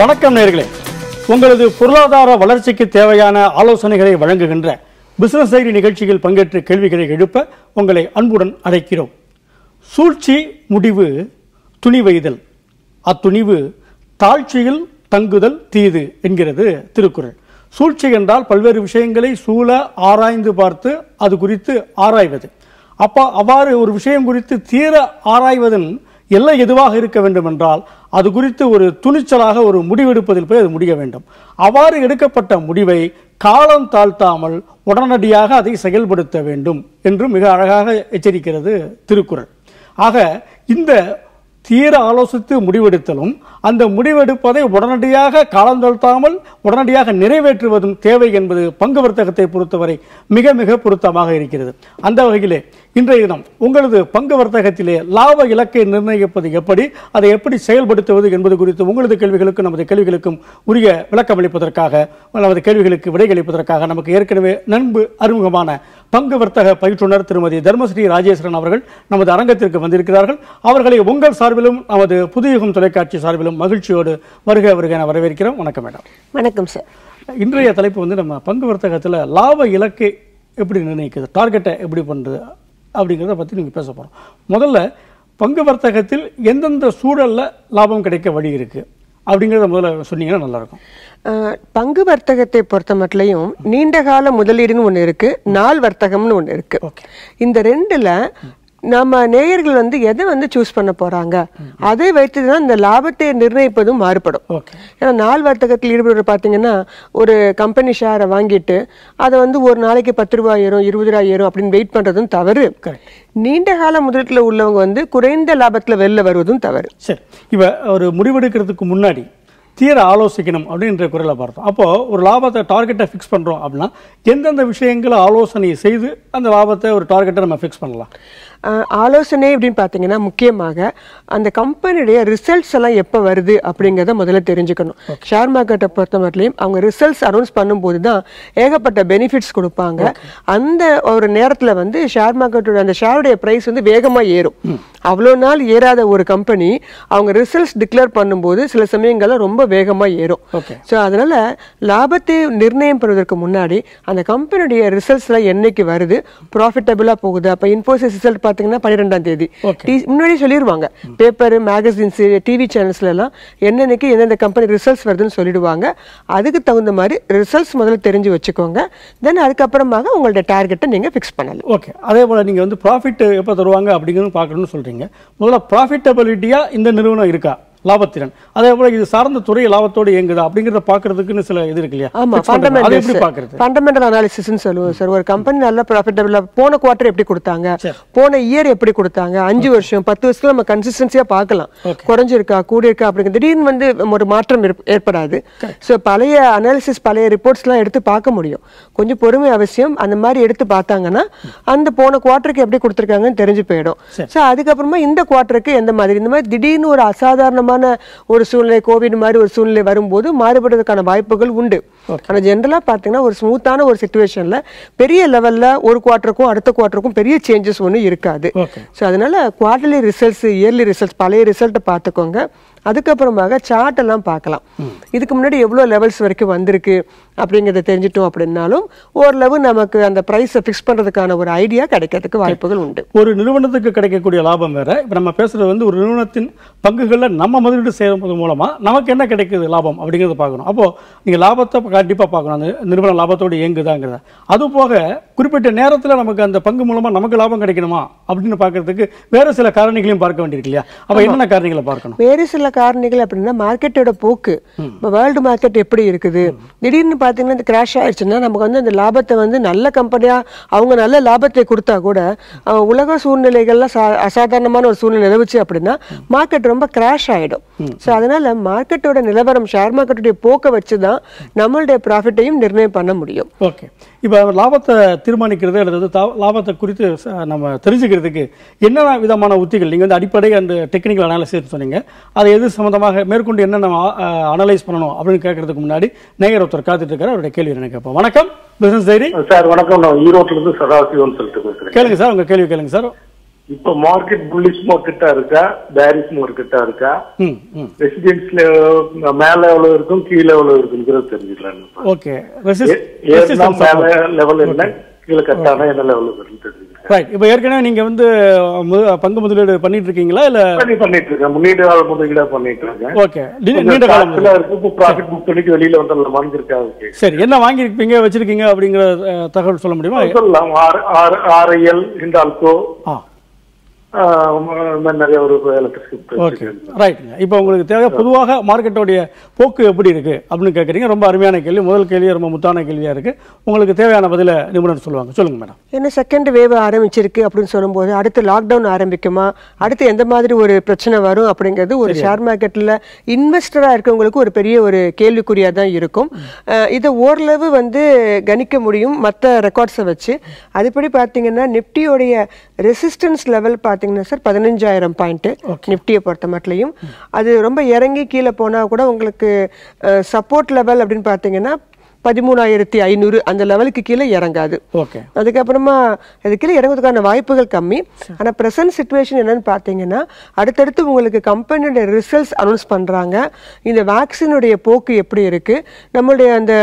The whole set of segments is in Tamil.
வணக்கம் நேர்களே. உங்களது பொருளாதார வளர்ச்சிக்கு தேவையான ஆலோசனைகளை வழங்குகின்ற பிசினஸ் டைரி நிகழ்ச்சியில் பங்கேற்று கேள்விகளை எழுப்ப உங்களை அன்புடன் அழைக்கிறோம். சூழ்ச்சி முடிவு துணிவெய்தல். அத்துணிவு தாழ்ச்சியில் தங்குதல் தீது என்கிறது திருக்குறள். சூழ்ச்சி என்றால் பல்வேறு விஷயங்களை சூழ ஆராய்ந்து பார்த்து அது குறித்து ஆராய்வது. அப்போ அவ்வாறு ஒரு விஷயம் குறித்து தீர ஆராய்வதன் எல்லை எதுவாக இருக்க வேண்டும் என்றால் அது குறித்து ஒரு துணிச்சலாக ஒரு முடிவெடுப்பதில் போய் அது முடிய வேண்டும். அவ்வாறு எடுக்கப்பட்ட முடிவை காலம் தாழ்த்தாமல் உடனடியாக அதை செயல்படுத்த வேண்டும் என்று மிக அழகாக எச்சரிக்கிறது திருக்குறள். ஆக இந்த தீர ஆலோசித்து முடிவெடுத்தலும் அந்த முடிவெடுப்பதை உடனடியாக காலந்தொழ்த்தாமல் உடனடியாக நிறைவேற்றுவதும் தேவை என்பது பங்கு வர்த்தகத்தை பொறுத்தவரை மிக மிக பொருத்தமாக இருக்கிறது. அந்த வகையிலே இன்றைய தினம் உங்களது பங்கு வர்த்தகத்திலே லாப இலக்கை நிர்ணயிப்பது எப்படி அதை எப்படி செயல்படுத்துவது என்பது குறித்து உங்களது கேள்விகளுக்கும் நமது கேள்விகளுக்கும் உரிய விளக்கம் அளிப்பதற்காக நமது கேள்விகளுக்கு விடையளிப்பதற்காக நமக்கு ஏற்கனவே நண்பு அறிமுகமான பங்கு வர்த்தக பயிற்றுனர் திருமதி தர்மஸ்ரீ ராஜேஸ்வரன் அவர்கள் நமது அரங்கத்திற்கு வந்திருக்கிறார்கள். அவர்களை உங்கள் சார்பிலும் நமது புதுயுகம் தொலைக்காட்சி சார்பிலும் மகிழ்ச்சியோடு வருக வருக என வரவேற்கிறோம். வணக்கம் மேடம். வணக்கம் சார் இன்றைய தலைப்பு வந்து நம்ம பங்கு வர்த்தகத்தில் லாப இலக்கை எப்படி நிர்ணயிக்கிறது டார்கெட்டை எப்படி பண்ணுறது அப்படிங்கிறத பற்றி நீங்கள் பேச போகிறோம் முதல்ல பங்கு வர்த்தகத்தில் எந்தெந்த சூழலில் லாபம் கிடைக்க வழி இருக்குது அப்படிங்கிறத முதல்ல சொன்னீங்கன்னா நல்லாயிருக்கும். பங்கு வர்த்தகத்தை பொறுத்த மட்டும் நீண்ட கால முதலீடுன்னு ஒன்று இருக்கு நாள் வர்த்தகம்னு ஒன்று இருக்கு. ஓகே. இந்த ரெண்டுல நம்ம நேயர்கள் வந்து எதை வந்து சூஸ் பண்ண போறாங்க? அதை வைத்து தான் இந்த லாபத்தை நிர்ணயிப்பதும் மாறுபடும். ஓகே ஏன்னா நாள் வர்த்தகத்தில் ஈடுபடுற பார்த்தீங்கன்னா ஒரு கம்பெனி ஷேரை வாங்கிட்டு அதை வந்து ஒரு நாளைக்கு பத்து ரூபாய் ஏறும் இருபது ரூபாய் ஏறும் அப்படின்னு வெயிட் பண்றதும் தவறு. கரெக்ட் நீண்ட கால முதலீட்டில் உள்ளவங்க வந்து குறைந்த லாபத்துல வெளில வருவதும் தவறு. சரி. இப்போ ஒரு முடிவெடுக்கிறதுக்கு முன்னாடி தீர ஆலோசிக்கணும் அப்படின்ற குரலை பார்த்தோம். அப்போ ஒரு லாபத்தை டார்கெட்டை ஃபிக்ஸ் பண்றோம் அப்படின்னா எந்தெந்த விஷயங்களை ஆலோசனை செய்து அந்த லாபத்தை ஒரு டார்கெட்டை நம்ம ஃபிக்ஸ் பண்ணலாம்? ஆலோசனை அப்படின்னு பார்த்தீங்கன்னா முக்கியமாக அந்த கம்பெனியுடைய ரிசல்ட்ஸ் எல்லாம் எப்போ வருது அப்படிங்கிறத முதல்ல தெரிஞ்சுக்கணும். ஷேர் மார்க்கெட்டை பொறுத்த மட்டும் அவங்க ரிசல்ட்ஸ் அனௌன்ஸ் பண்ணும்போது தான் ஏகப்பட்ட பெனிஃபிட்ஸ் கொடுப்பாங்க. அந்த ஒரு நேரத்தில் வந்து ஷேர் மார்க்கெட்டோட அந்த ஷேருடைய ப்ரைஸ் வந்து வேகமாக ஏறும். அவ்வளோ நாள் ஏறாத ஒரு கம்பெனி அவங்க ரிசல்ட்ஸ் டிக்ளேர் பண்ணும்போது சில சமயங்கள்ல ரொம்ப வேகமாக ஏறும். ஸோ அதனால லாபத்தை நிர்ணயம் பண்ணுவதற்கு முன்னாடி அந்த கம்பெனியுடைய ரிசல்ட்ஸ்லாம் என்னைக்கு வருது? ப்ராஃபிட்டபிளாக போகுது. அப்போ இன்ஃபோசிஸ் ரிசல்ட் பார்த்தீங்கன்னா பன்னிரெண்டாம் தேதி. முன்னாடியே சொல்லிடுவாங்க பேப்பர் மேகசின்ஸ் டிவி சேனல்ஸ்ல எல்லாம் என்னென்னைக்கு எந்தெந்த கம்பெனி ரிசல்ட்ஸ் வருதுன்னு சொல்லிடுவாங்க. அதுக்கு தகுந்த மாதிரி ரிசல்ட்ஸ் முதல்ல தெரிஞ்சு வச்சுக்கோங்க. தென் அதுக்கப்புறமாக உங்களுடைய டார்கெட்டை நீங்கள் ஃபிக்ஸ் பண்ணலாம். ஓகே அதே போல் நீங்கள் வந்து ப்ராஃபிட் எப்போ தருவாங்க அப்படிங்கிறது பார்க்கணும்னு சொல்கிறீங்க முதல்ல ப்ராஃபிட்டபிலிட்டியாக இந்த நிறுவனம் இருக்கா? லாபத்திறன். அதே போல் இது சார்ந்த துறை லாபத்தோடு இயங்குதா அப்படிங்கிறத பார்க்கறதுக்குன்னு சில இது இருக்கு இல்லையா? ஆமா. அதை எப்படி ஃபண்டமெண்டல் பார்க்கறது? ஃபண்டமெண்டல் அனாலிசிஸ்னு சொல்லுவோம் சார் ஒரு கம்பெனி நல்ல ப்ராஃபிட்டபிளா போன குவார்டர் எப்படி கொடுத்தாங்க. போன இயர் எப்படி கொடுத்தாங்க? அஞ்சு வருஷம் பத்து வருஷத்துல நம்ம கன்சிஸ்டன்சியா பார்க்கலாம். குறைஞ்சிருக்கா கூடியிருக்கா அப்படிங்க திடீர்னு வந்து ஒரு மாற்றம் ஏற்ப- ஏற்படாது. ஸோ பழைய அனாலிசிஸ் பழைய ரிப்போர்ட்ஸ்லாம் எடுத்து பார்க்க முடியும். கொஞ்சம் பொறுமை அவசியம். அந்த மாதிரி எடுத்து பார்த்தாங்கன்னா அந்த போன குவார்டருக்கு எப்படி கொடுத்துருக்காங்கன்னு தெரிஞ்சு போயிடும். ஸோ அதுக்கப்புறமா இந்த குவார்டருக்கு எந்த மாதிரி? இந்த மாதிரி திடீர்னு ஒரு அசாதாரணமான ஒரு சூழ்நிலை கோவிட் மாதிரி ஒரு சூழ்நிலை வரும்போது மாறுபடுறதுக்கான வாய்ப்புகள் உண்டு. ஆனா ஜென்ரலா பாத்தீங்கன்னா ஒரு ஸ்மூத்தான ஒரு சுச்சுவேஷன்ல பெரிய லெவல்ல ஒரு குவார்டருக்கும் அடுத்த குவார்டருக்கும் பெரிய சேஞ்சஸ் ஒன்றும் இருக்காது. ஸோ அதனால குவார்டர்லி ரிசல்ட்ஸ் இயர்லி ரிசல்ட்ஸ் பழைய ரிசல்ட்டை பார்த்துக்கோங்க அதுக்கப்புறமாக சார்ட் எல்லாம் பார்க்கலாம். இதுக்கு முன்னாடி எவ்வளோ லெவல்ஸ் வரைக்கும் வந்திருக்கு? அப்படிங்கிறத தெரிஞ்சிட்டோம் அப்படின்னாலும் ஓரளவு நமக்கு அந்த ப்ரைஸை ஃபிக்ஸ் பண்றதுக்கான ஒரு ஐடியா கிடைக்கிறதுக்கு வாய்ப்புகள் உண்டு. ஒரு நிறுவனத்துக்கு கிடைக்கக்கூடிய லாபம் வேற. இப்போ நம்ம பேசுறது வந்து ஒரு நிறுவனத்தின் பங்குகளில் நம்ம முதலீடு செய்வது மூலமா நமக்கு என்ன கிடைக்குது லாபம் அப்படிங்கிறத பார்க்கணும். அப்போ நீங்க லாபத்தை கண்டிப்பா பார்க்கணும். அந்த நிறுவனம் லாபத்தோடு இயங்குதாங்கிறத. அது போக குறிப்பிட்ட நேரத்துல நமக்கு அந்த பங்கு மூலமா நமக்கு லாபம் கிடைக்கணுமா அப்படின்னு பார்க்கறதுக்கு வேற சில காரணிகளையும் பார்க்க வேண்டியிருக்கு இல்லையா? அப்போ என்னென்ன காரணிகளை பார்க்கணும்? வேறு சில காரணிகள் அப்படின்னா மார்க்கெட்டோட போக்கு. இப்போ வேர்ல்டு மார்க்கெட் எப்படி இருக்குது? திடீர்னு பார்த்தீங்கன்னா இந்த கிராஷ் ஆயிடுச்சுன்னா நமக்கு வந்து அந்த லாபத்தை வந்து நல்ல கம்பெனியா அவங்க நல்ல லாபத்தை கொடுத்தா கூட உலக சூழ்நிலைகள்லாம் சா- அசாதாரணமான ஒரு சூழ்நிலை நிலவுச்சு அப்படின்னா மார்க்கெட் ரொம்ப கிராஷ் ஆயிடும். ஸோ அதனால மார்க்கெட்டோட நிலவரம் ஷேர் மார்க்கெட்டுடைய போக்கை வச்சு தான் நம்மளுடைய ப்ராஃபிட்டையும் நிர்ணயம் பண்ண முடியும். ஓகே. இப்போ லாபத்தை தீர்மானிக்கிறது அல்லது லாபத்தை குறித்து நம்ம தெரிஞ்சுக்கிறதுக்கு என்னென்ன விதமான உத்திகள்? நீங்கள் வந்து அடிப்படை அந்த டெக்னிக்கல் அனாலிசிஸ் சொன்னீங்க. அதை எது சம்மந்தமாக மேற்கொண்டு என்ன நம்ம அனலைஸ் பண்ணணும் அப்படின்னு கேட்கறதுக்கு முன்னாடி நேயர் ஒருத்தர் காத்துட்டு இருக்காரு அவருடைய கேள்வி என்ன கேட்போம். வணக்கம். பிசினஸ் டைரி சார் வணக்கம். நான் ஈரோட்ல இருந்து சதாசிவம் சொல்லிட்டு கேளுங்க சார். உங்க கேள்வி கேளுங்க சார். இப்போ மார்க்கெட் புல்லிஷ் மார்க்கெட்டா இருக்கா? பேரிஸ் மார்க்கெட்டா இருக்கா? ரெசிடென்ஸ்ல மேல எவ்வளவு இருக்கும் கீழே எவ்வளவு இருக்குங்கிறது தெரிஞ்சுக்கலாம் ஓகே மேல லெவல் என்ன கீழே கட்டானா என்ன லெவல் இருக்குன்னு தெரிஞ்சுக்கலாம் ரைட் இப்போ ஏற்கனவே நீங்க வந்து பங்கு முதலீடு பண்ணிட்டு இருக்கீங்களா இல்ல பண்ணி பண்ணிட்டு இருக்கேன் முன்னீடு கால முதலீடா பண்ணிட்டு இருக்கேன் ஓகே நீண்ட காலம் இருக்கு ப்ராஃபிட் புக் பண்ணிட்டு வெளியில வந்துடலாமான்னு இருக்கா சரி. என்ன வாங்கியிருப்பீங்க வச்சிருக்கீங்க அப்படிங்கிற தகவல் சொல்ல முடியுமா? சொல்லலாம். ஆர் ஆர் ஆர்ஐஎல் ஹிண்டால்கோ ஆ நிறைய ஒரு எலக்ட்ரிசிட்டி ஓகே ரைட்டுங்க இப்போ உங்களுக்கு தேவை பொதுவாக மார்க்கெட்டோடைய போக்கு எப்படி இருக்கு அப்படின்னு கேட்குறீங்க ரொம்ப அருமையான கேள்வி. முதல் கேள்வி ரொம்ப முத்தான கேள்வியா இருக்கு. உங்களுக்கு தேவையான பதில நிபுணர் சொல்லுவாங்க. சொல்லுங்க மேடம் ஏன்னா செகண்ட் வேவ் ஆரம்பிச்சிருக்கு அப்படின்னு சொல்லும்போது அடுத்து லாக்டவுன் ஆரம்பிக்குமா? அடுத்து எந்த மாதிரி ஒரு பிரச்சனை வரும் அப்படிங்கிறது ஒரு ஷேர் மார்க்கெட்டில் இன்வெஸ்டராக இருக்கவங்களுக்கு ஒரு பெரிய ஒரு கேள்விக்குறியாக தான் இருக்கும். இதை ஓரளவு வந்து கணிக்க முடியும் மற்ற ரெக்கார்ட்ஸை வச்சு. அதுபடி பார்த்தீங்கன்னா நிஃப்டியோடைய ரெசிஸ்டன்ஸ் லெவல் பார்த்தீங்கன்னா சார் பதினஞ்சாயிரம் பாயிண்ட்டு நிஃப்டியை பொறுத்த மட்டும் அது ரொம்ப இறங்கி கீழே போனால் கூட உங்களுக்கு சப்போர்ட் லெவல் அப்படின்னு பார்த்தீங்கன்னா பதிமூணாயிரத்தி ஐநூறு அந்த லெவலுக்கு கீழே இறங்காது. ஓகே. அதுக்கப்புறமா இது கீழே இறங்குறதுக்கான வாய்ப்புகள் கம்மி. ஆனால் ப்ரெசன்ட் சுச்சுவேஷன் என்னன்னு பார்த்தீங்கன்னா அடுத்தடுத்து உங்களுக்கு கம்பெனியோட ரிசல்ட்ஸ் அனௌன்ஸ் பண்ணுறாங்க இந்த வேக்சினுடைய போக்கு எப்படி இருக்குது நம்மளுடைய அந்த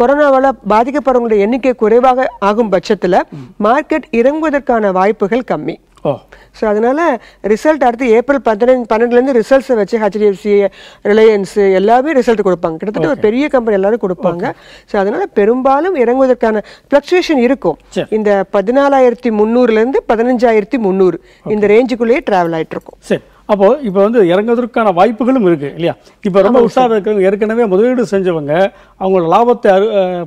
கொரோனாவால் பாதிக்கப்படுறவங்களுடைய எண்ணிக்கை குறைவாக ஆகும் பட்சத்தில் மார்க்கெட் இறங்குவதற்கான வாய்ப்புகள் கம்மி. ஓ. ஸோ அதனால ரிசல்ட் அடுத்து ஏப்ரல் பதினஞ்சு பன்னெண்டுலேருந்து ரிசல்ட்ஸை வச்சு ஹெச்டிஎஃப்சி ரிலையன்ஸ் எல்லாமே ரிசல்ட் கொடுப்பாங்க. கிட்டத்தட்ட ஒரு பெரிய கம்பெனி எல்லாரும் கொடுப்பாங்க. ஸோ அதனால பெரும்பாலும் இறங்குவதற்கான ஃப்ளக்சுவேஷன் இருக்கும். இந்த பதினாலாயிரத்தி முந்நூறுலேருந்து பதினஞ்சாயிரத்தி முந்நூறு இந்த ரேஞ்சுக்குள்ளேயே ட்ராவல் ஆயிட்டு இருக்கும். சரி. அப்போ இப்போ வந்து இறங்குவதற்கான வாய்ப்புகளும் இருக்கு இல்லையா? இப்போ ரொம்ப உஷாரா இருக்கிறவங்க ஏற்கனவே முதலீடு செஞ்சவங்க அவங்களோட லாபத்தை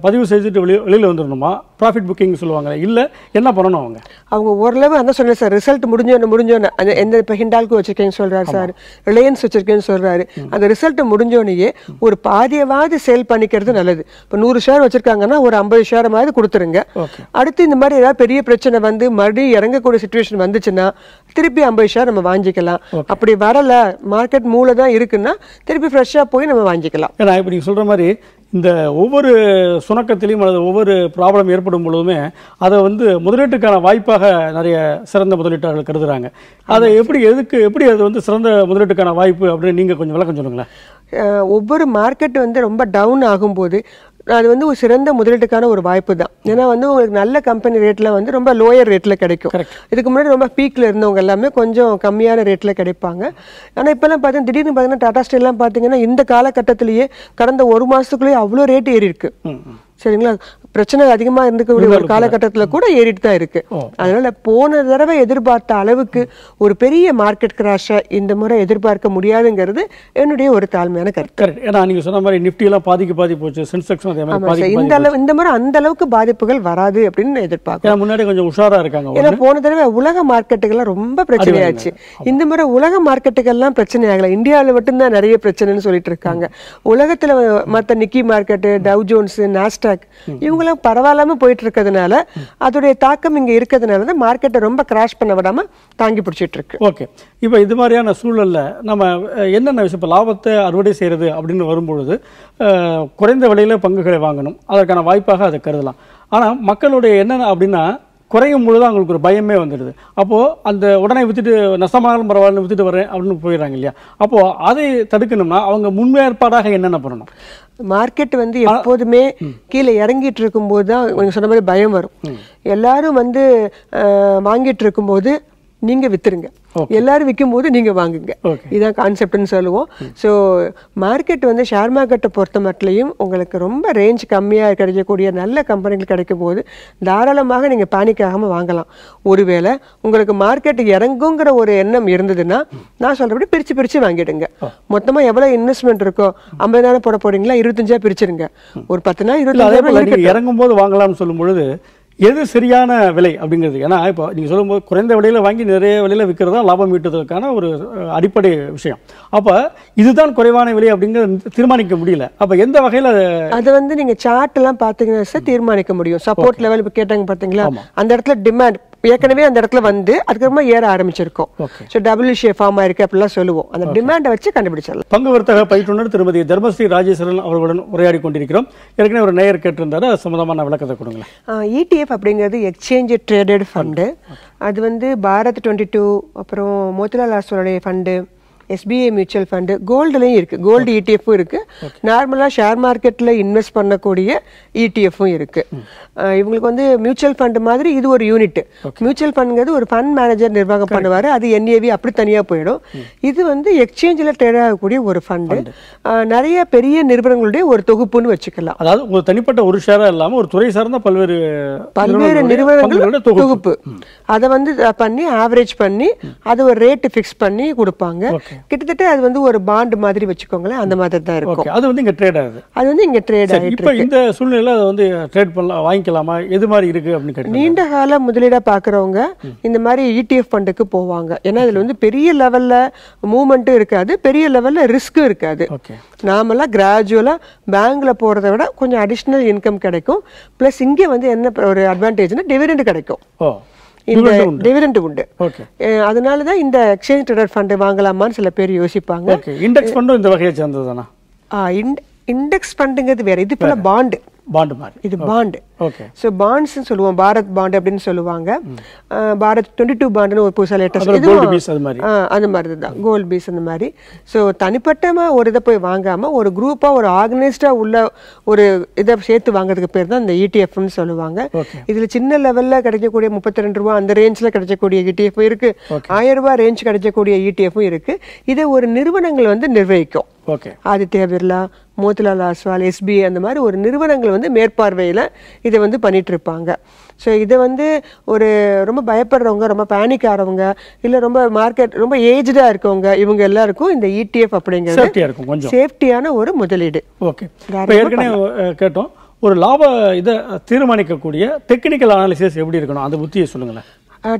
பதிவு வெளியே வெளியில வந்துடணுமா? ப்ராஃபிட் புக்கிங் சொல்லுவாங்க இல்ல என்ன பண்ணணும் அவங்க? அவங்க ஓரளவு அந்த சொன்னேன் சார் ரிசல்ட் முடிஞ்சோன்னு முடிஞ்சோன்னு அந்த எந்த இப்போ ஹிண்டால்க்கு வச்சிருக்கேன்னு சொல்றாரு சார். ரிலையன்ஸ் வச்சிருக்கேன்னு சொல்றாரு. அந்த ரிசல்ட் முடிஞ்சோடனேயே ஒரு பாதியவாவது சேல் பண்ணிக்கிறது நல்லது. இப்போ நூறு ஷேர் வச்சிருக்காங்கன்னா ஒரு ஐம்பது ஷேர் மாதிரி கொடுத்துருங்க. அடுத்து இந்த மாதிரி ஏதாவது பெரிய பிரச்சனை வந்து மறுபடியும் இறங்கக்கூடிய சுச்சுவேஷன் வந்துச்சுன்னா திருப்பி ஐம்பது ஷேர் நம்ம வாங்கிக்கலாம். அப்படி வரல மார்க்கெட் மூல தான் இருக்குன்னா திருப்பி ஃப்ரெஷ்ஷாக போய் நம்ம வாங்கிக்கலாம். ஏன்னா இப்போ நீங்கள் சொல்கிற மாதிரி இந்த ஒவ்வொரு சுணக்கத்திலையும் அல்லது ஒவ்வொரு ப்ராப்ளம் ஏற்படும் பொழுதுமே அதை வந்து முதலீட்டுக்கான வாய்ப்பாக நிறைய சிறந்த முதலீட்டாளர்கள் கருதுறாங்க. அதை எப்படி எதுக்கு எப்படி அது வந்து சிறந்த முதலீட்டுக்கான வாய்ப்பு அப்படின்னு நீங்கள் கொஞ்சம் விளக்கம் சொல்லுங்களேன். ஒவ்வொரு மார்க்கெட் வந்து ரொம்ப டவுன் ஆகும்போது அது வந்து ஒரு சிறந்த முதலீட்டுக்கான ஒரு வாய்ப்பு தான் ஏன்னா வந்து உங்களுக்கு நல்ல கம்பெனி ரேட்ல வந்து ரொம்ப லோயர் ரேட்ல கிடைக்கும். இதுக்கு முன்னாடி ரொம்ப பீக்ல இருந்தவங்க எல்லாமே கொஞ்சம் கம்மியான ரேட்ல கிடைப்பாங்க. ஆனா இப்பெல்லாம் பார்த்தீங்கன்னா திடீர்னு பார்த்தீங்கன்னா டாடா ஸ்டீல்லாம் பார்த்தீங்கன்னா இந்த காலகட்டத்திலேயே கடந்த ஒரு மாசத்துக்குள்ளேயே அவ்வளோ ரேட் ஏறி இருக்கு சரிங்களா? பிரச்சனை அதிகமா இருந்துக்கக்கூடிய ஒரு காலகட்டத்துல கூட ஏறிட்டு தான் இருக்கு அதனால போன தடவை எதிர்பார்த்த அளவுக்கு ஒரு பெரிய மார்க்கெட் கிராஷை இந்த முறை எதிர்பார்க்க முடியாதுங்கிறது என்னுடைய ஒரு தாழ்மையான கருத்து. கரெக்ட் ஏன்னா நீங்கள் சொன்ன மாதிரி நிஃப்டி எல்லாம் பாதிக்கு பாதி போச்சு சார். இந்த அளவு இந்த முறை அந்த அளவுக்கு பாதிப்புகள் வராது அப்படின்னு எதிர்பார்க்கிறேன். முன்னாடி கொஞ்சம் உஷாரா இருக்காங்க ஏன்னா போன தடவை உலக மார்க்கெட்டுகள்லாம் ரொம்ப பிரச்சனையாச்சு இந்த முறை உலக மார்க்கெட்டுகள்லாம் பிரச்சனை ஆகல. இந்தியாவில் மட்டும்தான் நிறைய பிரச்சனைன்னு சொல்லிட்டு இருக்காங்க. உலகத்துல மத்த Nikkei market Dow Jones Nasdaq இவங்கெல்லாம் பரவாயில்லாம போயிட்டு இருக்கிறதுனால அதோடைய தாக்கம் இங்க இருக்கிறதுனால தான் மார்க்கெட்டை ரொம்ப கிராஷ் பண்ண விடாம தாங்கி பிடிச்சிட்டு இருக்கு ஓகே. இப்போ இது மாதிரியான சூழல்ல நம்ம என்னென்ன விஷயம்? இப்போ லாபத்தை அறுவடை செய்கிறது அப்படின்னு வரும்பொழுது குறைந்த விலையில பங்குகளை வாங்கணும். அதற்கான வாய்ப்பாக அதை கருதலாம். ஆனால் மக்களுடைய என்னென்ன அப்படின்னா குறையும் பொழுது அவங்களுக்கு ஒரு பயமே வந்துடுது. அப்போது அந்த உடனே வித்துட்டு நஷ்டமானாலும் பரவாயில்ல வித்துட்டு வரேன் அப்படின்னு போயிடுறாங்க இல்லையா? அப்போது அதை தடுக்கணும்னா அவங்க முன்னேற்பாடாக என்னென்ன பண்ணணும்? மார்க்கெட் வந்து எப்போதுமே கீழே இறங்கிட்டு இருக்கும்போது தான் நீங்க சொன்ன மாதிரி பயம் வரும். எல்லாரும் வந்து வாங்கிட்டு இருக்கும்போது நீங்க வித்துருங்க. எல்லாரும் விற்கும் போது நீங்க வாங்குங்க. இதான் கான்செப்ட்னு சொல்லுவோம். ஸோ மார்க்கெட் வந்து ஷேர் மார்க்கெட்டை பொறுத்த மட்டும் உங்களுக்கு ரொம்ப ரேஞ்ச் கம்மியா கிடைக்கக்கூடிய நல்ல கம்பெனிகள் கிடைக்கும் போது தாராளமாக நீங்க பேனிக் ஆகாம வாங்கலாம். ஒருவேளை உங்களுக்கு மார்க்கெட் இறங்குங்கிற ஒரு எண்ணம் இருந்ததுன்னா நான் சொல்றபடி பிரிச்சு பிரிச்சு வாங்கிடுங்க. மொத்தமா எவ்வளவு இன்வெஸ்ட்மெண்ட் இருக்கோ ஐம்பதாயிரம் போட போறீங்களா இருபத்தஞ்சா பிரிச்சிருங்க. ஒரு பத்து நாள் இருபத்தஞ்சாயிரம் இறங்கும் போது வாங்கலாம்னு சொல்லும் பொழுது எது சரியான விலை அப்படிங்கிறது? ஏன்னா இப்போ நீங்க சொல்லும்போது குறைந்த விலையில வாங்கி நிறைய விலையில விற்கிறதா லாபம் ஈட்டுவதற்கான ஒரு அடிப்படை விஷயம். அப்ப இதுதான் குறைவான விலை அப்படிங்கிறத தீர்மானிக்க முடியல. அப்ப எந்த வகையில அது வந்து நீங்க சார்ட் எல்லாம் பாத்தீங்கன்னா சார் தீர்மானிக்க முடியும். சப்போர்ட் லெவல் இப்ப கேட்டாங்க பாத்தீங்களா அந்த இடத்துல டிமாண்ட் ஏற்கனவே அந்த இடத்துல வந்து அதுக்கப்புறமா ஏற ஆரம்பிச்சிருக்கோம். ஸோ டபுள்யூ ஷேப் ஃபார்ம் ஆயிருக்கு அப்படிலாம் சொல்லுவோம். அந்த டிமாண்டை வச்சு கண்டுபிடிச்சிடலாம். பங்கு வர்த்தக பயிற்றுனர் திருமதி தர்மஸ்ரீ ராஜேஸ்வரன் அவர்களுடன் உரையாடி கொண்டிருக்கிறோம். ஏற்கனவே ஒரு நேயர் கேட்டிருந்தாரு அது சம்பந்தமான விளக்கத்தை கொடுங்களேன். இடிஎஃப் அப்படிங்கிறது எக்ஸ்சேஞ்ச் ட்ரேடட் ஃபண்டு அது வந்து பாரத் டுவெண்ட்டி டூ அப்புறம் மோத்திலால் ஆஸ்வருடைய ஃபண்டு எஸ்பிஐ மியூச்சுவல் ஃபண்டு கோல்டுலையும் இருக்கு. கோல்டு இடிஎஃப்பும் இருக்கு. நார்மலாக ஷேர் மார்க்கெட்டில் இன்வெஸ்ட் பண்ணக்கூடிய இடிஎஃப்பும் இருக்கு. அஹ் இவங்களுக்கு வந்து மியூச்சுவல் ஃபண்ட் மாதிரி இது ஒரு யூனிட் மியூச்சுவல் ஃபண்ட்ங்கிறது ஒரு ஃபண்ட் மேனேஜர் நிர்வாகம் பண்ணுவார். அது என்ஏவி அப்படி தனியாக போயிடும். இது வந்து எக்ஸ்சேஞ்சில் ட்ரேட் ஆகக்கூடிய ஒரு ஃபண்டு நிறைய பெரிய நிறுவனங்களுடைய ஒரு தொகுப்புன்னு வச்சுக்கலாம். அதாவது ஒரு தனிப்பட்ட ஒரு ஷேரா இல்லாம ஒரு துறை சார்ந்த பல்வேறு பல்வேறு நிறுவனங்களுடைய நிறுவனங்கள் தொகுப்பு. அதை வந்து பண்ணி ஆவரேஜ் பண்ணி அது ஒரு ரேட் ஃபிக்ஸ் பண்ணி கொடுப்பாங்க. கிட்டத்தட்ட அது வந்து ஒரு பாண்ட் மாதிரி வச்சுக்கோங்களேன் அந்த மாதிரி தான் இருக்கும். ஓகே அது வந்து இங்க ட்ரேட் ஆகுது. அது வந்து இங்க ட்ரேட் ஆயிட்டு இப்போ இந்த சூழ்நிலையில அதை வந்து ட்ரேட் பண்ணலாம் வாங்கிக்கலாமா? எது மாதிரி இருக்கு அப்படின்னு கேட்டு நீண்ட கால முதலீடா பாக்குறவங்க இந்த மாதிரி இடிஎஃப் ஃபண்டுக்கு போவாங்க. ஏன்னா இதுல வந்து பெரிய லெவல்ல மூவ்மெண்ட்டும் இருக்காது பெரிய லெவல்ல ரிஸ்க்கும் இருக்காது. ஓகே நாமெல்லாம் கிராஜுவலா பேங்க்ல போறதை விட கொஞ்சம் அடிஷ்னல் இன்கம் கிடைக்கும். ப்ளஸ் இங்கே வந்து என்ன ஒரு அட்வான்டேஜ்னா டிவிடெண்ட் கிடைக்கும். ஓ. இந்த. டிவிடெண்ட் உண்டு. அதனால தான் இந்த எக்ஸ்சேஞ்ச் ட்ரேடட் ஃபண்டு வாங்கலாமான்னு சில பேர் யோசிப்பாங்க. இண்டெக்ஸ் ஃபண்டும் இந்த வகையை சேர்ந்தது தானா இண்டெக்ஸ் ஃபண்டுங்கிறது வேற. இது போல பாண்டு பாண்டு மாதிரி. இது பாண்டு ஓகே ஸோ பாண்ட்ஸ்னு சொல்லுவோம். பாரத் பாண்ட் அப்படின்னு சொல்லுவாங்க. பாரத் டுவெண்ட்டி டூ பாண்டுன்னு ஒரு புதுசாக லேட்டஸ்ட் piece அது மாதிரி. அந்த மாதிரி தான். கோல்ட் பீஸ் அந்த மாதிரி. ஸோ தனிப்பட்டமா ஒரு இதை போய் வாங்காம ஒரு குரூப்பா ஒரு ஆர்கனைஸ்டா உள்ள ஒரு இதை சேர்த்து வாங்குறதுக்கு பேர் தான் இந்த இடிஎஃப்னு சொல்லுவாங்க. ஓகே இதுல சின்ன லெவல்ல கிடைக்கக்கூடிய முப்பத்தி ரெண்டு ரூபா அந்த ரேஞ்ச்ல கிடைக்கக்கூடிய இடிஎஃப் இருக்கு. ஆயிரம் ரூபாய் ரேஞ்ச் கிடைக்கக்கூடிய இடிஎஃப்பும் இருக்கு. இதை ஒரு நிறுவனங்கள் வந்து நிர்வகிக்கும். ஆதித்யா பிர்லா மோதிலால் ஆஸ்வால் எஸ்பிஐ அந்த மாதிரி ஒரு நிறுவனங்கள் வந்து மேற்பார்வையில் இதை வந்து பண்ணிட்டு இருப்பாங்க ஸோ இதை வந்து ஒரு ரொம்ப பயப்படுறவங்க ரொம்ப பேனிக் ஆகிறவங்க இல்லை ரொம்ப மார்க்கெட் ரொம்ப ஏஜ்டாக இருக்கவங்க இவங்க எல்லாருக்கும் இந்த இடிஎஃப் அப்படிங்கிறது சேஃப்டியா இருக்கும் கொஞ்சம். சேஃப்டியான ஒரு முதலீடு. ஓகே. இப்போ ஏற்கனவே கேட்டோம். ஒரு லாப இதை தீர்மானிக்கக்கூடிய டெக்னிக்கல் அனாலிசிஸ் எப்படி இருக்கணும்? அந்த புத்தியை சொல்லுங்களேன்.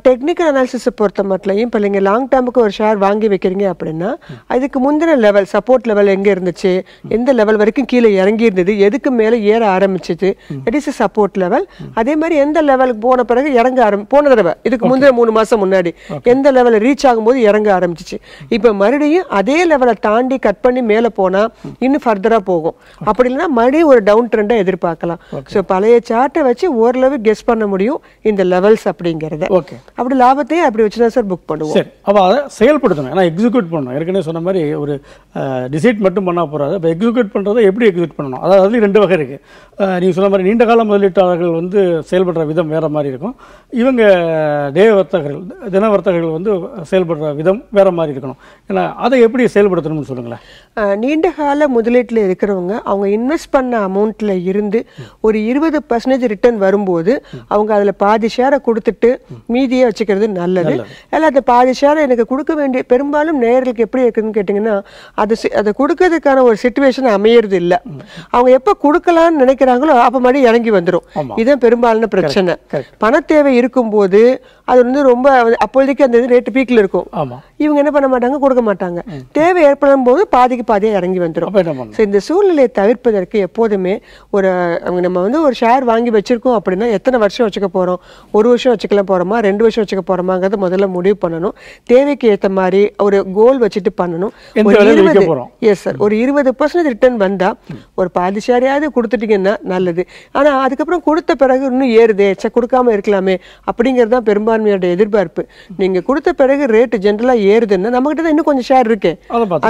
டெக்னிக்கல் அனாலிசிஸை பொறுத்த மட்டும் இப்போ நீங்கள் லாங் டேர்முக்கு ஒரு ஷேர் வாங்கி வைக்கிறீங்க அப்படின்னா அதுக்கு முந்தின லெவல் சப்போர்ட் லெவல் எங்கே இருந்துச்சு? எந்த லெவல் வரைக்கும் கீழே இறங்கி இருந்தது? எதுக்கு மேலே ஏற ஆரம்பிச்சது? தட் இஸ் சப்போர்ட் லெவல் அதே மாதிரி எந்த லெவலுக்கு போன பிறகு இறங்க ஆரம்பி போன தடவை இதுக்கு முந்தின மூணு மாசம் முன்னாடி எந்த லெவலில் ரீச் ஆகும்போது இறங்க ஆரம்பிச்சிச்சு. இப்போ மறுபடியும் அதே லெவலை தாண்டி கட் பண்ணி மேலே போனா இன்னும் ஃபர்தரா போகும். அப்படி இல்லைன்னா மறுபடியும் ஒரு டவுன் ட்ரெண்டை எதிர்பார்க்கலாம். ஸோ பழைய சார்ட்டை வச்சு ஓரளவு கெஸ் பண்ண முடியும் இந்த லெவல்ஸ் அப்படிங்கிறத. ஓகே அப்படி லாபத்தையும் அப்படி வச்சு தான் சார் புக் பண்ணுவோம். சரி அப்போ அதை செயல்படுத்தணும். ஏன்னா எக்ஸிக்யூட் பண்ணணும். ஏற்கனவே சொன்ன மாதிரி ஒரு டிசைட் மட்டும் பண்ணால் போறாது. அப்போ எக்ஸிக்யூட் பண்ணுறதை எப்படி எக்ஸிக்யூட் பண்ணணும்? அதாவது அதுலேயும் ரெண்டு வகை இருக்குது நீங்கள் சொன்ன மாதிரி நீண்ட கால முதலீட்டாளர்கள் வந்து செயல்படுற விதம் வேற மாதிரி இருக்கும். இவங்க டே வர்த்தகர்கள் தின வர்த்தகர்கள் வந்து செயல்படுற விதம் வேற மாதிரி இருக்கணும். ஏன்னா அதை எப்படி செயல்படுத்தணும்னு சொல்லுங்களேன். நீண்ட கால முதலீட்டில் இருக்கிறவங்க அவங்க இன்வெஸ்ட் பண்ண அமௌண்ட்ல இருந்து ஒரு இருபது பர்சன்டேஜ் ரிட்டர்ன் வரும்போது அவங்க அதுல பாதி ஷேரை கொடுத்துட்டு மீதியை வச்சுக்கிறது நல்லது. இல்லை அந்த பாதி ஷேரை எனக்கு கொடுக்க வேண்டிய பெரும்பாலும் நேயர்களுக்கு எப்படி இருக்குதுன்னு கேட்டிங்கன்னா அது அதை கொடுக்கறதுக்கான ஒரு சுச்சுவேஷன் அமையறது இல்லை. அவங்க எப்போ கொடுக்கலாம்னு நினைக்கிறாங்களோ அப்போ மறுபடியும் இறங்கி வந்துடும் இதுதான் பெரும்பாலான பிரச்சனை. பண தேவை இருக்கும்போது அது வந்து ரொம்ப அப்போதைக்கு அந்த ரேட்டு பீக்கில் இருக்கும். இவங்க என்ன பண்ண மாட்டாங்க? கொடுக்க மாட்டாங்க. தேவை ஏற்படும் போது பாதிக்கு பாதியா இறங்கி வந்துடும் ஸோ இந்த சூழ்நிலையை தவிர்ப்பதற்கு எப்போதுமே ஒரு நம்ம வந்து ஒரு ஷேர் வாங்கி வச்சிருக்கோம் அப்படின்னா எத்தனை வருஷம் வச்சுக்க போறோம்? ஒரு வருஷம் வச்சுக்கலாம் போறோமா? ரெண்டு வருஷம் வச்சுக்க போறோமாங்கிறத முதல்ல முடிவு பண்ணணும். தேவைக்கு ஏத்த மாதிரி ஒரு கோல் வச்சுட்டு பண்ணணும். ஒரு இருபது? எஸ் சார் ஒரு இருபது பர்சன்டேஜ் ரிட்டர்ன் வந்தா ஒரு பாதி ஷேரையாவது கொடுத்துட்டீங்கன்னா நல்லது. ஆனா அதுக்கப்புறம் கொடுத்த பிறகு இன்னும் ஏறுதே. சே கொடுக்காம இருக்கலாமே அப்படிங்கிறது தான் பெரும்பான்மையோட எதிர்பார்ப்பு. நீங்க கொடுத்த பிறகு ரேட்டு ஜென்ரலா ஏறுதுன்னா நம்மகிட்ட தான் இன்னும் கொஞ்சம் ஷேர் இருக்கு.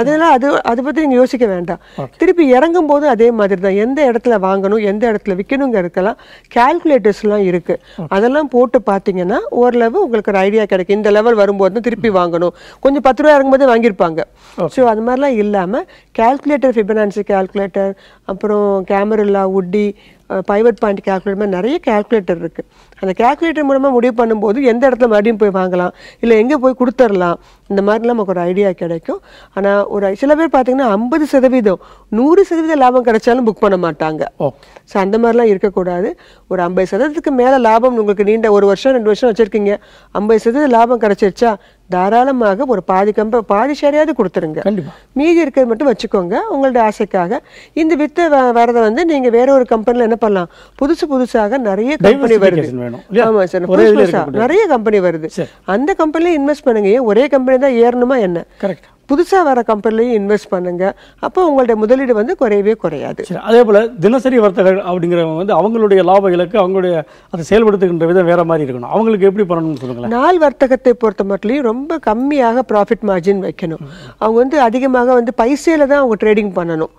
அதனால அது அதை பத்தி நீங்க யோசிக்க வேண்டாம். திருப்பி இறங்கும் போது அதே மாதிரி தான். எந்த இடத்துல வாங்கணும் எந்த இடத்துல விற்கணுங்கிறதுக்கெல்லாம் கால்குலேட்டர்ஸ்லாம் இருக்கு. அதெல்லாம் போட்டு பார்த்தீங்கன்னா ஓரளவு உங்களுக்கு ஒரு ஐடியா கிடைக்கும். இந்த லெவல் வரும்போது தான் திருப்பி வாங்கணும். கொஞ்சம் பத்து ரூபா இறங்கும்போது வாங்கியிருப்பாங்க. ஸோ அது மாதிரிலாம் இல்லாம கால்குலேட்டர் ஃபிபனான்சி கால்குலேட்டர் அப்புறம் Camarilla Woodie pivot point calculator மாதிரி நிறைய கால்குலேட்டர் இருக்கு. அந்த கால்குலேட்டர் மூலமா முடிவு பண்ணும்போது எந்த இடத்துல மறுபடியும் போய் வாங்கலாம் இல்லை எங்கே போய் கொடுத்துடலாம் இந்த மாதிரிலாம் நமக்கு ஒரு ஐடியா கிடைக்கும். ஆனா ஒரு சில பேர் பார்த்தீங்கன்னா ஐம்பது சதவீதம் நூறு சதவீதம் லாபம் கிடைச்சாலும் புக் பண்ண மாட்டாங்க. ஸோ அந்த மாதிரிலாம் இருக்கக்கூடாது. ஒரு ஐம்பது சதவீதத்துக்கு மேலே லாபம் உங்களுக்கு நீண்ட ஒரு வருஷம் ரெண்டு வருஷம் வச்சிருக்கீங்க. ஐம்பது சதவீதம் லாபம் கிடைச்சிருச்சா தாராளமாக ஒரு பாதி கம்ப பாதி ஷேரையாவது கொடுத்துருங்க. மீதி இருக்கிறது மட்டும் வச்சுக்கோங்க உங்களோட ஆசைக்காக. இந்த வித்தை வரதை வந்து நீங்க வேற ஒரு கம்பெனில என்ன பண்ணலாம்? புதுசு புதுசாக நிறைய கம்பெனி வருது. வேணும் இல்லையா? ஆமா சார் ஒரே நிறைய கம்பெனி வருது. அந்த கம்பெனில இன்வெஸ்ட் பண்ணுங்க. ஒரே கம்பெனி தான் ஏறணுமா என்ன? கரெக்ட் புதுசா வர கம்பெனிலையும் இன்வெஸ்ட் பண்ணுங்க. அப்போ உங்களுடைய முதலீடு வந்து குறையவே குறையாது. சரி அதே போல தினசரி வர்த்தகர் அப்படிங்கிறவங்க வந்து அவங்களுடைய லாப இலக்கு அவங்களுடைய அதை செயல்படுத்துகின்ற விதம் வேற மாதிரி இருக்கணும். அவங்களுக்கு எப்படி பண்ணணும்னு சொல்லுங்களேன். நாள் வர்த்தகத்தை பொறுத்த மட்டும் ரொம்ப கம்மியாக ப்ராஃபிட் மார்ஜின் வைக்கணும். அவங்க வந்து அதிகமாக வந்து பைசையில தான் அவங்க ட்ரேடிங் பண்ணணும்.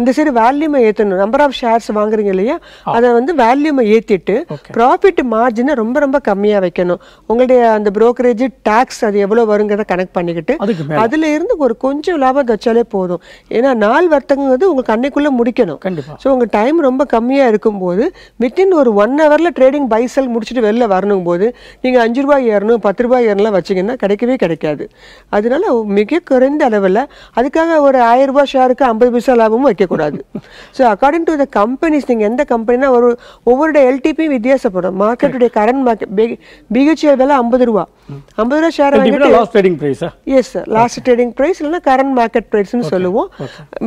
இந்த சைடு வேல்யூமை ஏற்றணும் நம்பர் ஆஃப் ஷேர்ஸ் வாங்குறீங்க இல்லையா? அதை வந்து வேல்யூமை ஏற்றிட்டு. ப்ராஃபிட் மார்ஜினை ரொம்ப ரொம்ப கம்மியாக வைக்கணும். உங்களுடைய அந்த brokerage டாக்ஸ் அது எவ்வளோ வருங்கிறத கனெக்ட் பண்ணிக்கிட்டு அதுல இருந்து ஒரு கொஞ்சம் லாபம் வச்சாலே போதும். ஏன்னா நாள் வர்த்தகங்கிறது உங்களுக்கு அன்னைக்குள்ள முடிக்கணும். கண்டிப்பா. ஸோ உங்கள் டைம் ரொம்ப கம்மியாக இருக்கும்போது வித்தின் ஒரு ஒன் ஹவரில் ட்ரேடிங் பை செல் முடிச்சுட்டு வெளில வரணும் போது நீங்கள் அஞ்சு ரூபாய் ஏறணும் பத்து ரூபாய் ஏறலாம் வச்சீங்கன்னா கிடைக்கவே கிடைக்காது. அதனால மிக குறைந்த அளவில் அதுக்காக ஒரு ஆயிரம் ரூபாய் ஷேருக்கு ஐம்பது பைசா லாபமும் வைக்கக்கூடாது. So according to the companies நீங்கள் எந்த கம்பெனினா ஒரு ஒவ்வொரு எல்டிபியும் வித்தியாசப்படும். மார்க்கெட்டுடைய கரண்ட் மார்க்கெட் பிஹெச்எல் விலை ஐம்பது ரூபா. ஐம்பது ரூபா ஷேர் வாங்கிட்டு last trading பிரைஸா yes sir last trading price இல்லைன்னா கரண்ட் மார்க்கெட் பிரைஸ்னு சொல்லுவோம்.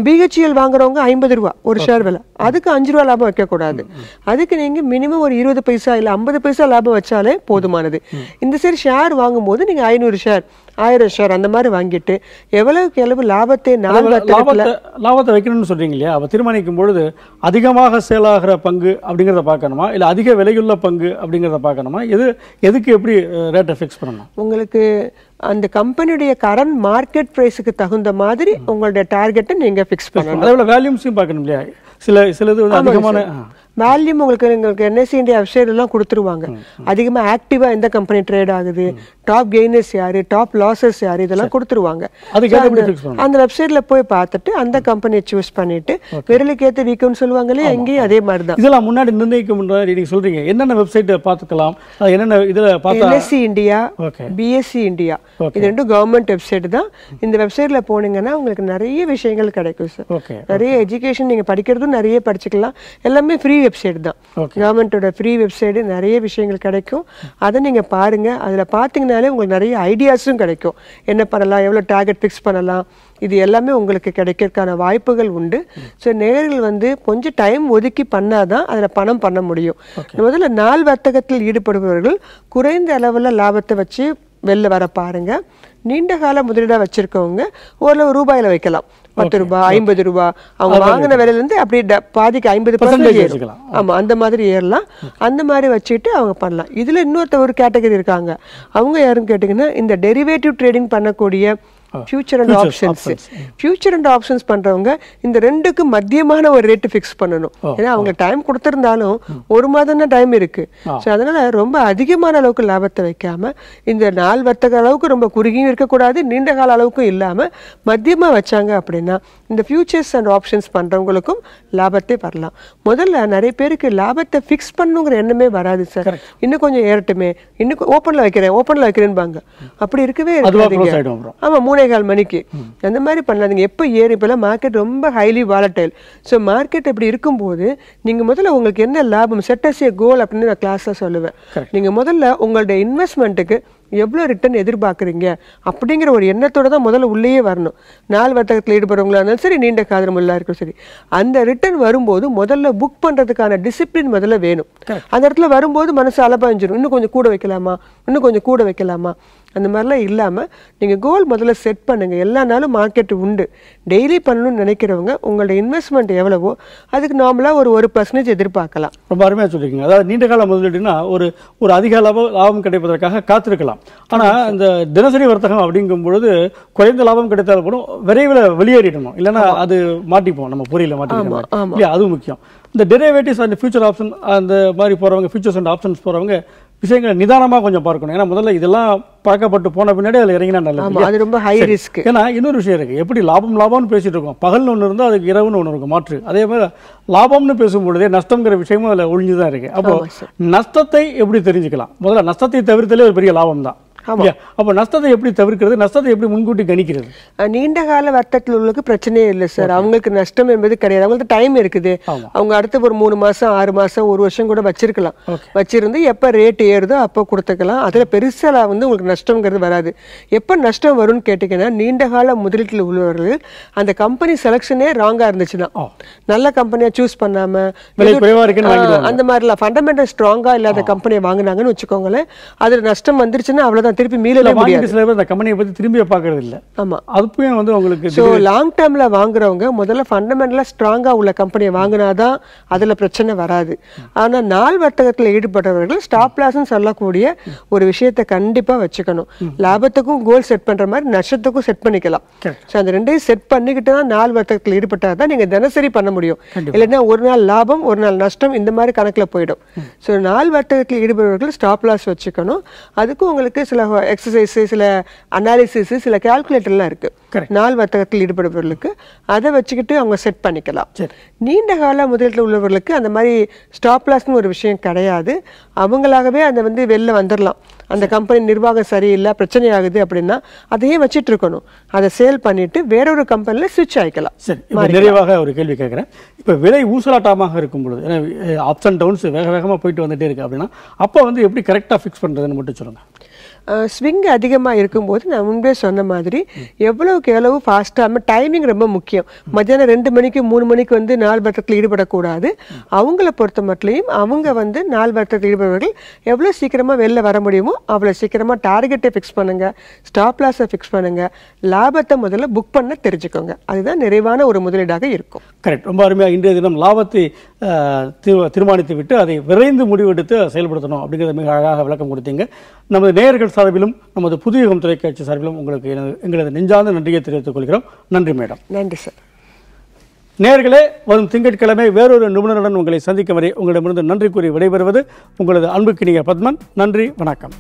பிஹெச்எல் வாங்குறவங்க ஐம்பது ரூபா ஒரு ஷேர் விலை. அதுக்கு அஞ்சு ரூபா லாபம் வைக்கக்கூடாது. அதுக்கு நீங்க மினிமம் ஒரு இருபது பைசா இல்லை ஐம்பது பைசா லாபம் வச்சாலே போதுமானது. இந்த சரி ஷேர் வாங்கும்போது நீங்க ஐநூறு ஷேர் ஆயிரம் ஷேர் அந்த மாதிரி வாங்கிட்டு எவ்வளவுக்கு எவ்வளவு லாபத்தை லாபத்தை லாபத்தை வைக்கணும்னு சொல்றீங்க இல்லையா? அப்ப தீர்மானிக்கும் பொழுது அதிகமாக சேலாகிற பங்கு அப்படிங்கிறத பார்க்கணுமா? இல்ல அதிக விலையுள்ள பங்கு அப்படிங்கிறத பார்க்கணுமா? எது எதுக்கு எப்படி ரேட்டை ஃபிக்ஸ் பண்ணணும்? உங்களுக்கு அந்த கம்பெனியுடைய கரண்ட் மார்க்கெட் பிரைஸுக்கு தகுந்த மாதிரி உங்களுடைய டார்கெட்டை நீங்க ஃபிக்ஸ் பண்ணணும். அதே வேல்யூம்ஸையும் பார்க்கணும் இல்லையா? சில சில இது வந்து அதிகமான. வேல்யூம் உங்களுக்கு உங்களுக்கு என்எஸ்சி இந்தியா வெப்சைட் எல்லாம் கொடுத்துருவாங்க. அதிகமா ஆக்டிவா எந்த கம்பெனி ட்ரேட் ஆகுது டாப் கெய்னர்ஸ் யாரு டாப் லாசஸ் யாரு இதெல்லாம் கொடுத்துருவாங்க. அந்த- வெப்சைட்ல போய் பார்த்துட்டு அந்த கம்பெனியை சூஸ் பண்ணிட்டு விரலுக்கு ஏத்த வீக்கம்னு சொல்லுவாங்க இல்லையா எங்கேயும் அதே மாதிரி தான். இதெல்லாம் முன்னாடி நிர்ணயிக்க முன்னாடி நீங்க சொல்றீங்க. என்னென்ன வெப்சைட் பார்த்துக்கலாம் என்னென்ன இதுல பார்த்தா என்எஸ்சி இந்தியா பிஎஸ்சி இந்தியா. இது ரெண்டும் கவர்மெண்ட் வெப்சைட் தான். இந்த வெப்சைட்ல போனீங்கன்னா உங்களுக்கு நிறைய விஷயங்கள் கிடைக்கும் சார் நிறைய எஜுகேஷன் நீங்க படிக்கிறதும் நிறைய படிச்சுக்கலாம். எல்லாமே ஃப்ரீ வெப்சைட் தான். கவர்மெண்ட்டோட ஃப்ரீ வெப்சைட் நிறைய விஷயங்கள் கிடைக்கும். அதை நீங்க பாருங்க. அதுல பாத்தீங்கனாலே உங்களுக்கு நிறைய ஐடியாஸும் கிடைக்கும். என்ன பண்ணலாம்? எவ்வளவு டார்கெட் ஃபிக்ஸ் பண்ணலாம்? இது எல்லாமே உங்களுக்கு கிடைக்கிறதுக்கான வாய்ப்புகள் உண்டு. ஸோ நேர்கள் வந்து கொஞ்சம் டைம் ஒதுக்கி பண்ணாதான் அதில் பணம் பண்ண முடியும். முதல்ல நாள் வர்த்தகத்தில் ஈடுபடுபவர்கள் குறைந்த அளவில் லாபத்தை வச்சு வெளில வர பாருங்க. நீண்ட கால முதலீடா வச்சிருக்கவங்க ஓரளவு ரூபாயில வைக்கலாம். பத்து ரூபாய் ஐம்பது ரூபாய் அவங்க வாங்கின விலையில இருந்து அப்படியே பாதிக்கு ஐம்பது பர்சன்டேஜ். ஆமா அந்த மாதிரி ஏறலாம். அந்த மாதிரி வச்சுட்டு அவங்க பண்ணலாம். இதுல இன்னொருத்த ஒரு கேட்டகரி இருக்காங்க. அவங்க யாருன்னு கேட்டிங்கன்னா இந்த டெரிவேட்டிவ் ட்ரேடிங் பண்ணக்கூடிய future and options. Future and options பண்றவங்க இந்த ரெண்டுக்கு மத்தியமான ஒரு ரேட்டு ஃபிக்ஸ் பண்ணணும். ஏன்னா அவங்க டைம் கொடுத்திருந்தாலும் ஒரு மாதம் தான் டைம் இருக்கு ஸோ அதனால ரொம்ப அதிகமான அளவுக்கு லாபத்தை வைக்காம இந்த நாள் வர்த்தக அளவுக்கு ரொம்ப குறுகியும் இருக்கக்கூடாது நீண்ட கால அளவுக்கும் இல்லாம மத்தியமா வச்சாங்க அப்படின்னா இந்த ஃபியூச்சர்ஸ் அண்ட் ஆப்ஷன்ஸ் பண்றவங்களுக்கும் லாபத்தை வரலாம். முதல்ல நிறைய பேருக்கு லாபத்தை ஃபிக்ஸ் பண்ணுங்கிற எண்ணமே வராது சார் இன்னும் கொஞ்சம் ஏறட்டுமே. இன்னும் ஓப்பன்ல வைக்கிறேன் ஓப்பன்ல வைக்கிறேன்பாங்க. அப்படி இருக்கவே இருக்காதீங்க. க்ளோஸ் ஆயிடும் அப்புறம். ஆமா மூணே கால் மணிக்கு. அந்த மாதிரி பண்ணாதீங்க. எப்போ ஏறி இப்போல்லாம் மார்க்கெட் ரொம்ப ஹைலி வாலட்டைல் ஸோ மார்க்கெட் இப்படி இருக்கும்போது நீங்க முதல்ல உங்களுக்கு என்ன லாபம்? செட்டஸ் ஏ கோல் அப்படின்னு நான் கிளாஸ்ல சொல்லுவேன். நீங்க முதல்ல உங்களுடைய இன்வெஸ்ட்மெண்ட்டுக்கு எவ்வளோ ரிட்டர்ன் எதிர்பார்க்குறீங்க? அப்படிங்கிற ஒரு எண்ணத்தோட தான் முதல்ல உள்ளேயே வரணும். நாள் வர்த்தகத்தில் ஈடுபடுறவங்களா இருந்தாலும் சரி நீண்ட காதலமுள்ளா இருக்கும் சரி. அந்த ரிட்டர்ன் வரும்போது முதல்ல புக் பண்றதுக்கான டிசிப்ளின் முதல்ல வேணும். அந்த இடத்துல வரும்போது மனசு அலப்பாஞ்சிரும் இன்னும் கொஞ்சம் கூட வைக்கலாமா? இன்னும் கொஞ்சம் கூட வைக்கலாமா? அந்த மாதிரிலாம் இல்லாம நீங்க கோல் முதல்ல செட் பண்ணுங்க. எல்லா நாளும் மார்க்கெட் உண்டு. டெய்லி பண்ணணும்னு நினைக்கிறவங்க உங்களோட இன்வெஸ்ட்மெண்ட் எவ்வளவோ அதுக்கு நார்மலா ஒரு ஒரு பர்சன்டேஜ் எதிர்பார்க்கலாம். ரொம்ப அருமையாக சொல்லியிருக்கீங்க அதாவது நீண்ட கால முதலீடுனா ஒரு ஒரு அதிக லாபம் லாபம் கிடைப்பதற்காக காத்திருக்கலாம். ஆனா இந்த தினசரி வர்த்தகம் அப்படிங்கும் பொழுது குறைந்த லாபம் கிடைத்தால் கூட விரைவில் வெளியேறிடணும். இல்லைன்னா அது மாட்டிப்போம். நம்ம பொரியல மாட்டிப்போம் இல்லையா? அதுவும் முக்கியம். இந்த டெரிவேட்டிவ்ஸ் அண்ட் ஃபியூச்சர் ஆப்ஷன் அந்த மாதிரி போறவங்க ஃபியூச்சர்ஸ் அண்ட் ஆப்ஷன்ஸ் போறவங்க விஷயங்களை நிதானமா கொஞ்சம் பார்க்கணும். ஏன்னா முதல்ல இதெல்லாம் பார்க்கப்பட்டு போன பின்னாடி அதில் இறங்கினா நல்லது? அது ரொம்ப ஹை. ரிஸ்க் ஏன்னா இன்னொரு விஷயம் இருக்கு. எப்படி லாபம் லாபம்னு பேசிட்டு இருக்கோம். பகல்னு ஒன்று இருந்தால் அதுக்கு இரவுன்னு ஒன்று இருக்கும் மாற்று. அதே மாதிரி லாபம்னு பேசும்பொழுதே நஷ்டம்ங்கிற விஷயமும் அதில் ஒழிஞ்சுதான் இருக்கு. அப்போ நஷ்டத்தை எப்படி தெரிஞ்சுக்கலாம்? முதல்ல நஷ்டத்தை தவிர்த்தாலே ஒரு பெரிய லாபம் தான் இல்லையா? அப்ப நஷ்டத்தை எப்படி தவிர்க்கிறது? நஷ்டத்தை எப்படி முன்கூட்டி கணிக்கிறது? நீண்ட கால வர்த்தகத்தில் உள்ளவங்களுக்கு பிரச்சனையே இல்லை சார் அவங்களுக்கு நஷ்டம் என்பது கிடையாது. அவங்களுக்கு டைம் இருக்குது. அவங்க அடுத்த ஒரு மூணு மாசம் ஆறு மாசம் ஒரு வருஷம் கூட வச்சிருக்கலாம். வச்சிருந்து எப்ப ரேட் ஏறுதோ அப்போ கொடுத்துக்கலாம். அதுல பெருசா வந்து உங்களுக்கு நஷ்டம்ங்கிறது வராது. எப்ப நஷ்டம் வரும்னு கேட்டீங்கன்னா நீண்ட கால முதலீட்டில் உள்ளவர்கள் அந்த கம்பெனி செலெக்ஷனே ராங்கா இருந்துச்சுன்னா. நல்ல கம்பெனியா சூஸ் பண்ணாம விலை ஏதோ- குறைவா இருக்குன்னு ஆ, வாங்கிடுவாங்க. அந்த மாதிரிலாம். ஃபண்டமெண்டல் ஸ்ட்ராங்கா இல்லாத கம்பெனியை வாங்குனாங்கன்னு வச்சுக்கோங்களேன். அதுல நஷ்டம் வந்துருச்சுன்னா அவ்வளவுதான். திருப்பி மீளவே முடியாது. சில பேர் அந்த கம்பெனியை பத்தி திரும்பியே பார்க்கறது இல்ல ஆமா. அதுப்பயும் வந்து உங்களுக்கு ஸோ லாங் டேர்ம்ல வாங்குறவங்க முதல்ல ஃபண்டமெண்டலா ஸ்ட்ராங்கா உள்ள கம்பெனியை வாங்கினாதான் அதுல பிரச்சனை வராது. ஆனா நாள் வர்த்தகத்துல ஈடுபட்டவர்கள் ஸ்டாப் லாஸ்ன்னு சொல்லக்கூடிய ஒரு விஷயத்தை கண்டிப்பா வச்சுக்கணும். லாபத்துக்கும் கோல் செட் பண்ற மாதிரி நஷ்டத்துக்கும் செட் பண்ணிக்கலாம். ஸோ அந்த ரெண்டையும் செட் பண்ணிக்கிட்டு தான் நாள் வர்த்தகத்தில் ஈடுபட்டால் தான் நீங்க தினசரி பண்ண முடியும். இல்லைன்னா ஒரு நாள் லாபம் ஒரு நாள் நஷ்டம் இந்த மாதிரி கணக்குல போயிடும். ஸோ நாள் வர்த்தகத்தில் ஈடுபடுபவர்கள் ஸ்டாப் லாஸ் வச்சுக்கணும். அதுக்கு உங்களுக்கு சில எக்ஸசைஸ் சில அனாலிசிஸ் சில கால்குலேட்டர்லாம் இருக்கு. நாள் வர்த்தகத்தில் ஈடுபடுபவர்களுக்கு அதை வச்சுக்கிட்டு அவங்க செட் பண்ணிக்கலாம். நீண்ட கால முதலீட்டில் உள்ளவர்களுக்கு அந்த மாதிரி ஸ்டாப் லாஸ்னு ஒரு விஷயம் கிடையாது. அவங்களாகவே அந்த வந்து வெளில வந்துடலாம் அந்த கம்பெனி நிர்வாகம் சரியில்லை பிரச்சனை ஆகுது அப்படின்னா அதையே வச்சிட்டு இருக்கணும். அதை சேல் பண்ணிட்டு வேறொரு கம்பெனில சுவிட்ச் ஆயிக்கலாம். சரி. நிறைவாக ஒரு கேள்வி கேட்குறேன். இப்போ விலை ஊசலாட்டமாக இருக்கும் பொழுது ஏன்னா அப்ஸ் அண்ட் டவுன்ஸ் வேக வேகமாக போயிட்டு வந்துட்டே இருக்கு அப்படின்னா அப்போ வந்து எப்படி கரெக்டாக ஃபிக்ஸ் பண்ணுறதுன்னு மட்டும் சொல்லுங்க. ஸ்விங் அதிகமாக இருக்கும்போது நான் முன்பே சொன்ன மாதிரி எவ்வளோக்கு எவ்வளவு ஃபாஸ்ட்டாக டைமிங் ரொம்ப முக்கியம். மத்தியானம் ரெண்டு மணிக்கு மூணு மணிக்கு வந்து நாள் வருத்தத்தில் ஈடுபடக்கூடாது. அவங்கள பொறுத்த மட்டும் அவங்க வந்து நாள் வருத்தத்தில் ஈடுபடுவர்கள் எவ்வளோ சீக்கிரமாக வெளில வர முடியுமோ அவ்வளோ சீக்கிரமாக டார்கெட்டை ஃபிக்ஸ் பண்ணுங்கள் ஸ்டாப் லாஸை ஃபிக்ஸ் பண்ணுங்கள் லாபத்தை முதல்ல புக் பண்ண தெரிஞ்சுக்கோங்க. அதுதான் நிறைவான ஒரு முதலீடாக இருக்கும். கரெக்ட் ரொம்ப அருமையாக இன்றைய தினம் லாபத்தை தீர்மானித்து விட்டு அதை விரைந்து முடிவெடுத்து செயல்படுத்தணும் அப்படிங்கிறத மிக அழகாக விளக்கம் கொடுத்தீங்க. நமது நேயர்கள் சார்பிலும் நமது புதியகம் தொலைக்காட்சி சார்பிலும் உங்களுக்கு எங்களது நெஞ்சார்ந்த நன்றியை தெரிவித்துக் கொள்கிறோம். நன்றி மேடம். நன்றி சார். நேயர்களே வரும் திங்கட்கிழமை வேறொரு நிபுணருடன் உங்களை சந்திக்கும் வரை உங்களிடமிருந்து நன்றி கூறி விடைபெறுவது உங்களது அன்புக்கினிய பத்மன். நன்றி வணக்கம்.